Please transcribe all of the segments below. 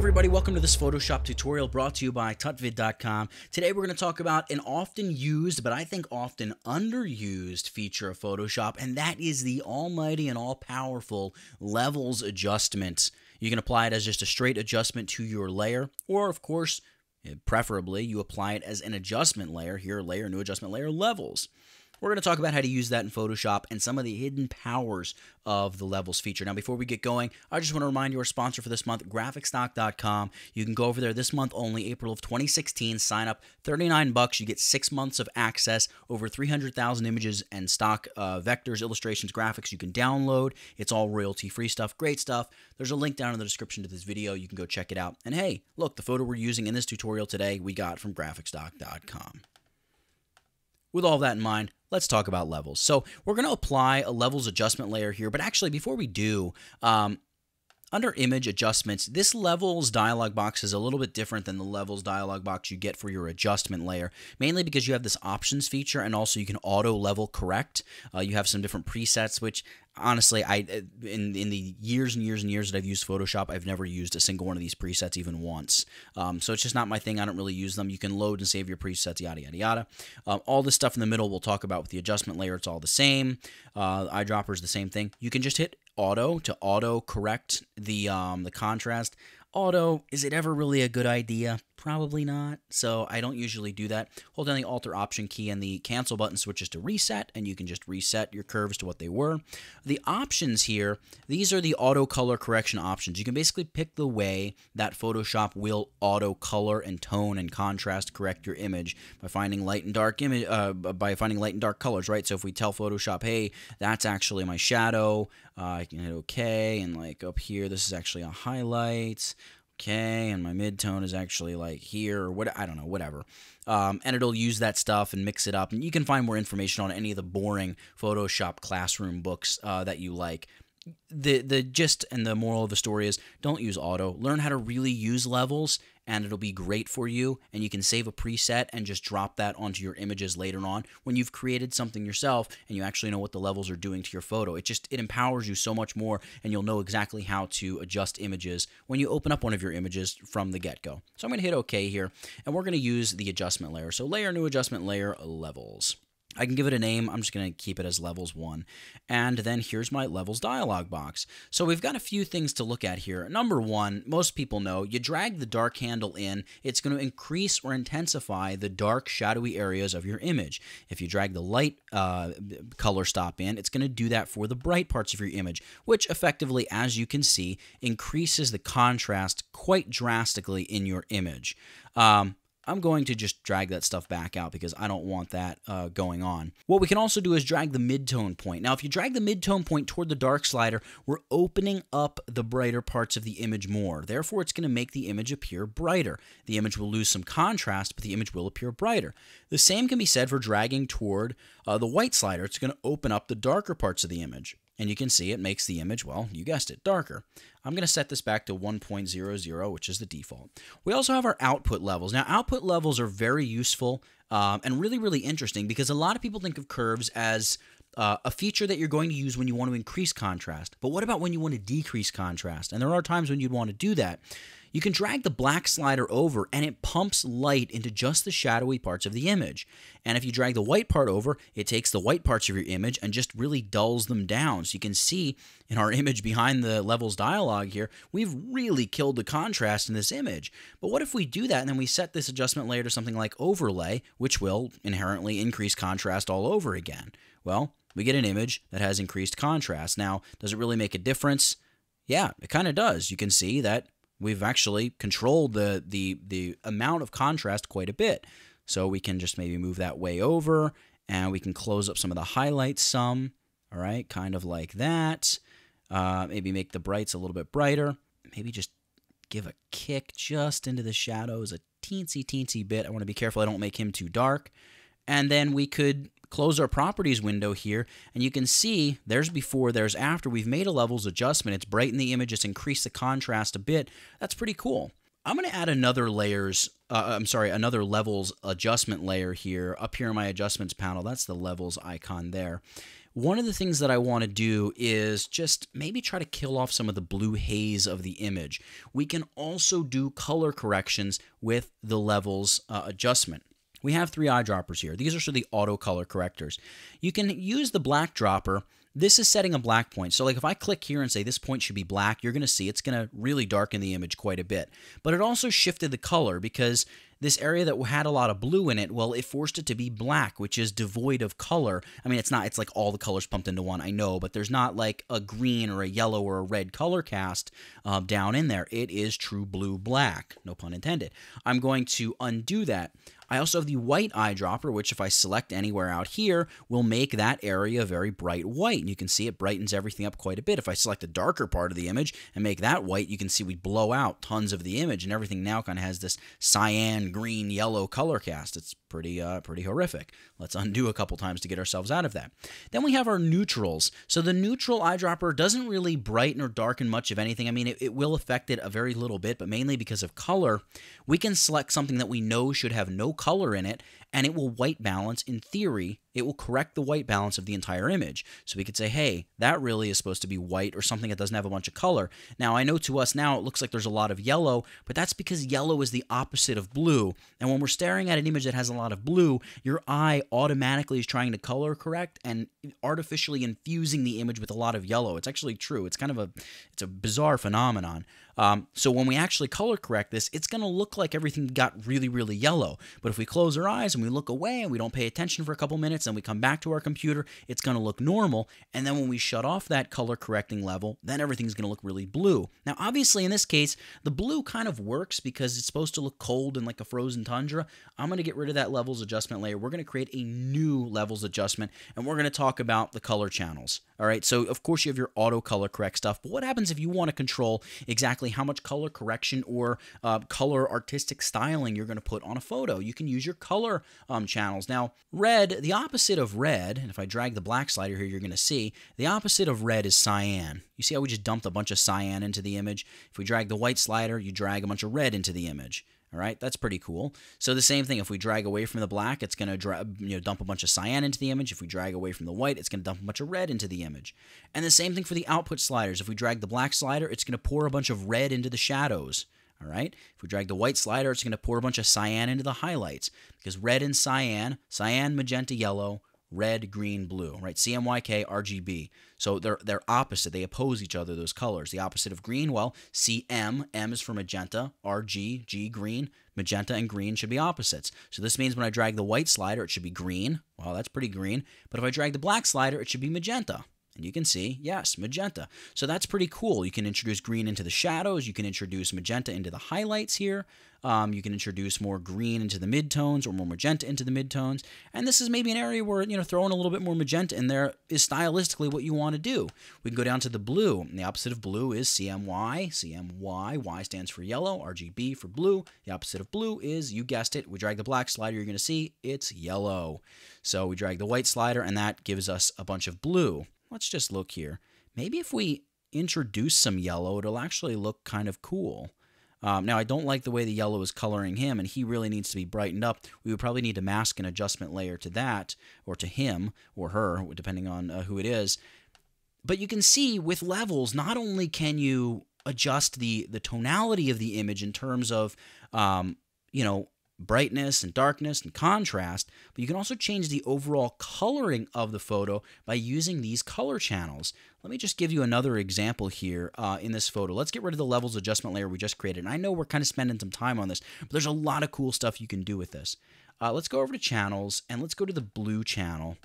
everybody, welcome to this Photoshop tutorial brought to you by tutvid.com. Today we're going to talk about an often used, but I think often underused feature of Photoshop, and that is the almighty and all-powerful levels adjustment. You can apply it as just a straight adjustment to your layer, or of course, preferably, you apply it as an adjustment layer. Here, layer, new adjustment layer, levels. We're going to talk about how to use that in Photoshop and some of the hidden powers of the levels feature. Now, before we get going, I just want to remind you our sponsor for this month, graphicstock.com. You can go over there this month only, April of 2016. Sign up 39 bucks. You get six months of access, over 300,000 images and stock uh, vectors, illustrations, graphics you can download. It's all royalty free stuff. Great stuff. There's a link down in the description to this video. You can go check it out. And hey, look, the photo we're using in this tutorial today, we got from graphicstock.com. With all that in mind, let's talk about levels. So we're going to apply a levels adjustment layer here, but actually before we do, um, under image adjustments, this levels dialog box is a little bit different than the levels dialog box you get for your adjustment layer, mainly because you have this options feature and also you can auto level correct. Uh, you have some different presets, which honestly, I in in the years and years and years that I've used Photoshop, I've never used a single one of these presets even once. Um, so it's just not my thing. I don't really use them. You can load and save your presets, yada yada yada. Um, all this stuff in the middle we'll talk about with the adjustment layer. It's all the same. Uh, eyedropper is the same thing. You can just hit auto to auto correct the um, the contrast. Auto, is it ever really a good idea? Probably not. So I don't usually do that. Hold down the Alt or Option key and the cancel button switches to reset, and you can just reset your curves to what they were. The options here, these are the auto color correction options. You can basically pick the way that Photoshop will auto color and tone and contrast correct your image by finding light and dark image uh, by finding light and dark colors, right? So if we tell Photoshop, hey, that's actually my shadow, uh, I can hit OK, and like up here, this is actually a highlight okay, and my midtone is actually like here or what I don't know, whatever. Um, and it'll use that stuff and mix it up. And you can find more information on any of the boring Photoshop classroom books uh, that you like the the gist and the moral of the story is don't use auto. Learn how to really use levels and it'll be great for you and you can save a preset and just drop that onto your images later on when you've created something yourself and you actually know what the levels are doing to your photo. It just it empowers you so much more and you'll know exactly how to adjust images when you open up one of your images from the get-go. So I'm going to hit OK here and we're going to use the adjustment layer. So layer new adjustment layer levels. I can give it a name. I'm just going to keep it as levels 1. And then here's my levels dialog box. So we've got a few things to look at here. Number one, most people know you drag the dark handle in, it's going to increase or intensify the dark shadowy areas of your image. If you drag the light uh, color stop in, it's going to do that for the bright parts of your image, which effectively, as you can see, increases the contrast quite drastically in your image. Um, I'm going to just drag that stuff back out because I don't want that uh, going on. What we can also do is drag the midtone point. Now, if you drag the midtone point toward the dark slider, we're opening up the brighter parts of the image more. Therefore, it's going to make the image appear brighter. The image will lose some contrast, but the image will appear brighter. The same can be said for dragging toward uh, the white slider. It's going to open up the darker parts of the image. And you can see it makes the image, well, you guessed it, darker. I'm going to set this back to 1.00, which is the default. We also have our output levels. Now, output levels are very useful um, and really, really interesting because a lot of people think of curves as uh, a feature that you're going to use when you want to increase contrast. But what about when you want to decrease contrast? And there are times when you'd want to do that. You can drag the black slider over and it pumps light into just the shadowy parts of the image. And if you drag the white part over, it takes the white parts of your image and just really dulls them down. So you can see in our image behind the levels dialog here, we've really killed the contrast in this image. But what if we do that and then we set this adjustment layer to something like overlay, which will inherently increase contrast all over again? Well, we get an image that has increased contrast. Now, does it really make a difference? Yeah, it kind of does. You can see that we've actually controlled the, the, the amount of contrast quite a bit. So we can just maybe move that way over and we can close up some of the highlights some, all right, kind of like that. Uh, maybe make the brights a little bit brighter. Maybe just give a kick just into the shadows a teensy, teensy bit. I want to be careful I don't make him too dark. And then we could close our properties window here, and you can see there's before, there's after. We've made a levels adjustment. It's brightened the image, it's increased the contrast a bit. That's pretty cool. I'm going to add another layers, uh, I'm sorry, another levels adjustment layer here up here in my adjustments panel. That's the levels icon there. one of the things that I want to do is just maybe try to kill off some of the blue haze of the image. We can also do color corrections with the levels uh, adjustment. We have three eyedroppers here. These are of the auto color correctors. You can use the black dropper this is setting a black point. So like if I click here and say this point should be black, you're going to see it's going to really darken the image quite a bit. But it also shifted the color because this area that had a lot of blue in it, well, it forced it to be black, which is devoid of color. I mean, it's not, it's like all the colors pumped into one, I know, but there's not like a green or a yellow or a red color cast uh, down in there. It is true blue black, no pun intended. I'm going to undo that. I also have the white eyedropper, which if I select anywhere out here, will make that area very bright white. And you can see it brightens everything up quite a bit. If I select the darker part of the image and make that white, you can see we blow out tons of the image and everything now kind of has this cyan, green, yellow color cast. It's pretty uh, pretty horrific. Let's undo a couple times to get ourselves out of that. Then we have our neutrals. So the neutral eyedropper doesn't really brighten or darken much of anything. I mean, it, it will affect it a very little bit, but mainly because of color, we can select something that we know should have no color in it and it will white balance in theory it will correct the white balance of the entire image. So we could say hey that really is supposed to be white or something that doesn't have a bunch of color. Now i know to us now it looks like there's a lot of yellow but that's because yellow is the opposite of blue. And when we're staring at an image that has a lot of blue your eye automatically is trying to color correct and artificially infusing the image with a lot of yellow. It's actually true. It's kind of a it's a bizarre phenomenon. Um, so when we actually color correct this, it's going to look like everything got really, really yellow. But if we close our eyes and we look away and we don't pay attention for a couple minutes and we come back to our computer, it's going to look normal. And then when we shut off that color correcting level, then everything's going to look really blue. Now, obviously, in this case, the blue kind of works because it's supposed to look cold and like a frozen tundra. I'm going to get rid of that levels adjustment layer. We're going to create a new levels adjustment and we're going to talk about the color channels. All right, so of course you have your auto color correct stuff, but what happens if you want to control exactly how much color correction or uh, color artistic styling you're going to put on a photo? You can use your color um, channels. Now, red, the opposite of red, and if I drag the black slider here, you're going to see the opposite of red is cyan. You see how we just dumped a bunch of cyan into the image? If we drag the white slider, you drag a bunch of red into the image. All right, that's pretty cool. So the same thing, if we drag away from the black, it's going to you know, dump a bunch of cyan into the image. If we drag away from the white, it's going to dump a bunch of red into the image. And the same thing for the output sliders. If we drag the black slider, it's going to pour a bunch of red into the shadows. All right. If we drag the white slider, it's going to pour a bunch of cyan into the highlights because red and cyan, cyan, magenta, yellow, red, green, blue, right? CMYK, RGB. So they're they're opposite. They oppose each other. Those colors. The opposite of green, well, CM, M is for magenta, RG, G green, magenta and green should be opposites. So this means when I drag the white slider, it should be green. Well, that's pretty green. But if I drag the black slider, it should be magenta. And you can see, yes, magenta. So that's pretty cool. You can introduce green into the shadows. You can introduce magenta into the highlights here. Um, you can introduce more green into the midtones or more magenta into the midtones. And this is maybe an area where, you know, throwing a little bit more magenta in there is stylistically what you want to do. We can go down to the blue. And the opposite of blue is CMY. CMY, Y stands for yellow, RGB for blue. The opposite of blue is, you guessed it, we drag the black slider, you're going to see it's yellow. So we drag the white slider, and that gives us a bunch of blue. Let's just look here. Maybe if we introduce some yellow, it'll actually look kind of cool. Um, now, I don't like the way the yellow is coloring him, and he really needs to be brightened up. We would probably need to mask an adjustment layer to that, or to him, or her, depending on uh, who it is. But you can see with levels, not only can you adjust the, the tonality of the image in terms of, um, you know, brightness and darkness and contrast, but you can also change the overall coloring of the photo by using these color channels. Let me just give you another example here uh, in this photo. Let's get rid of the levels adjustment layer we just created. And I know we're kind of spending some time on this, but there's a lot of cool stuff you can do with this. Uh, let's go over to channels and let's go to the blue channel.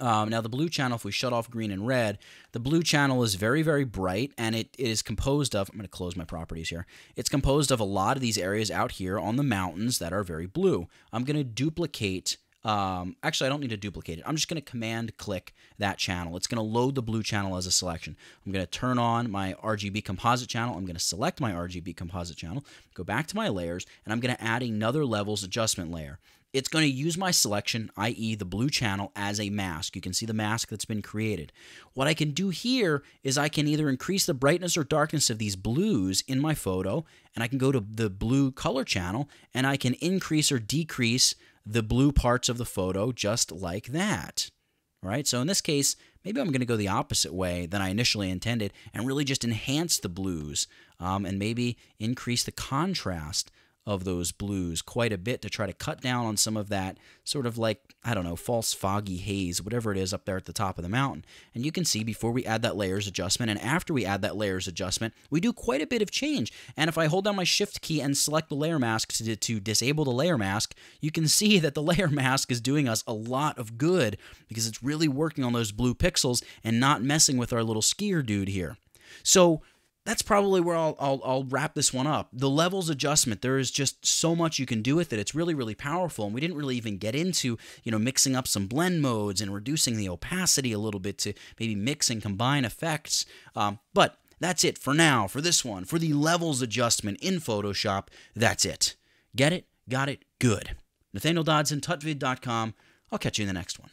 Um, now, the blue channel, if we shut off green and red, the blue channel is very, very bright, and it, it is composed of, I'm going to close my properties here, it's composed of a lot of these areas out here on the mountains that are very blue. I'm going to duplicate, um, actually, I don't need to duplicate it. I'm just going to command click that channel. It's going to load the blue channel as a selection. I'm going to turn on my RGB composite channel. I'm going to select my RGB composite channel, go back to my layers, and I'm going to add another levels adjustment layer it's going to use my selection, i.e. the blue channel, as a mask. You can see the mask that's been created. What I can do here is I can either increase the brightness or darkness of these blues in my photo, and I can go to the blue color channel, and I can increase or decrease the blue parts of the photo just like that. right? so in this case, maybe I'm going to go the opposite way than I initially intended and really just enhance the blues um, and maybe increase the contrast of those blues quite a bit to try to cut down on some of that sort of like, I don't know, false foggy haze, whatever it is up there at the top of the mountain. And you can see before we add that layers adjustment and after we add that layers adjustment, we do quite a bit of change. And if I hold down my shift key and select the layer mask to, to disable the layer mask, you can see that the layer mask is doing us a lot of good because it's really working on those blue pixels and not messing with our little skier dude here. So that's probably where I'll, I'll, I'll, wrap this one up. The levels adjustment, there is just so much you can do with it. It's really, really powerful. And we didn't really even get into, you know, mixing up some blend modes and reducing the opacity a little bit to maybe mix and combine effects. Um, but that's it for now, for this one. For the levels adjustment in Photoshop, that's it. Get it? Got it? Good. Nathaniel Dodson, tutvid.com. I'll catch you in the next one.